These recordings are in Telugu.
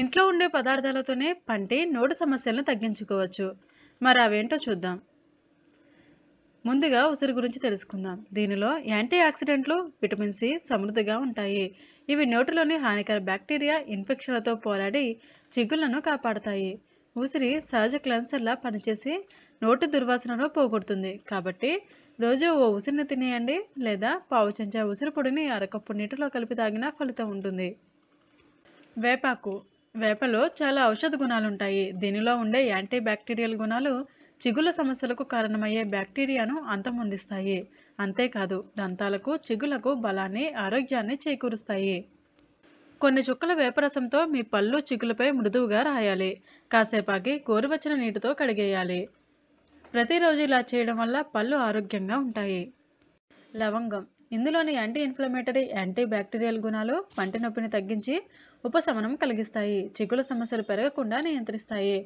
ఇంట్లో ఉండే పదార్థాలతోనే పంటి నోటి సమస్యలను తగ్గించుకోవచ్చు. మరి అవేంటో చూద్దాం. ముందుగా ఉసిరి గురించి తెలుసుకుందాం. దీనిలో యాంటీ ఆక్సిడెంట్లు విటమిన్ సి సమృద్ధిగా ఉంటాయి. ఇవి నోటిలోని హానికర బ్యాక్టీరియా ఇన్ఫెక్షన్లతో పోరాడి చిగుళ్ళను కాపాడుతాయి. ఉసిరి సహజ క్లాన్సర్లా పనిచేసి నోటి దుర్వాసనను పోగొడుతుంది. కాబట్టి రోజు ఓ ఉసిరిని తినేయండి లేదా పావు చెంచా ఉసిరి పొడిని అరకప్పు నీటిలో కలిపి తాగినా ఫలితం ఉంటుంది. వేపాకు వేపలో చాలా ఔషధ గుణాలు ఉంటాయి దీనిలో ఉండే యాంటీ బ్యాక్టీరియల్ గుణాలు చిగుళ్ళ సమస్యలకు కారణమయ్యే బ్యాక్టీరియాను అంతమొందిస్తాయి. అంతేకాదు దంతాలకు చిగులకు బలాన్ని ఆరోగ్యాన్ని చేకూరుస్తాయి. కొన్ని చుక్కల వేపరసంతో మీ పళ్ళు చిగులపై మృదువుగా రాయాలి. కాసేపాకి గోరువెచ్చని నీటితో కడిగేయాలి. ప్రతిరోజు ఇలా చేయడం వల్ల పళ్ళు ఆరోగ్యంగా ఉంటాయి. లవంగం ఇందులోని యాంటీ ఇన్ఫ్లమేటరీ యాంటీ బ్యాక్టీరియల్ గుణాలు పంటి నొప్పిని తగ్గించి ఉపశమనం కలిగిస్తాయి. చిగుల సమస్యలు పెరగకుండా నియంత్రిస్తాయి.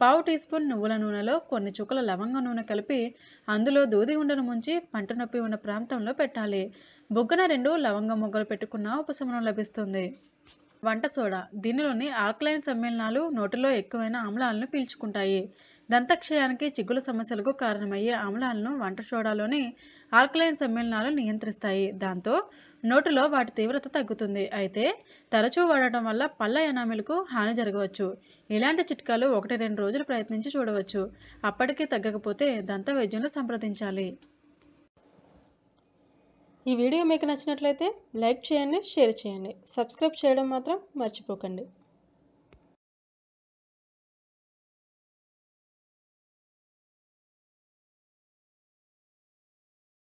పావు టీ స్పూన్ నువ్వుల నూనెలో కొన్ని చుక్కల లవంగ నూనె కలిపి అందులో దూది ఉండను ముంచి పంట నొప్పి ఉన్న ప్రాంతంలో పెట్టాలి. బొగ్గన రెండు లవంగ మొగ్గలు పెట్టుకున్న ఉపశమనం లభిస్తుంది. వంట సోడా దీనిలోని ఆల్కలైన్ సమ్మేళనాలు నోటిలో ఎక్కువైన ఆమ్లాలను పీల్చుకుంటాయి. దంతక్షయానికి చిగుల సమస్యలకు కారణమయ్యే ఆమ్లాలను వంట సోడాలోని ఆల్కలైన్ సమ్మేళనాలు నియంత్రిస్తాయి. దాంతో నోటిలో వాటి తీవ్రత తగ్గుతుంది. అయితే తరచూ వాడటం వల్ల పళ్ళ ఎనామిలకు హాని జరగవచ్చు. ఇలాంటి చిట్కాలు ఒకటి రెండు రోజులు ప్రయత్నించి చూడవచ్చు. అప్పటికీ తగ్గకపోతే దంత వైద్యులను సంప్రదించాలి. ఈ వీడియో మీకు నచ్చినట్లయితే లైక్ చేయండి షేర్ చేయండి. సబ్స్క్రైబ్ చేయడం మాత్రం మర్చిపోకండి.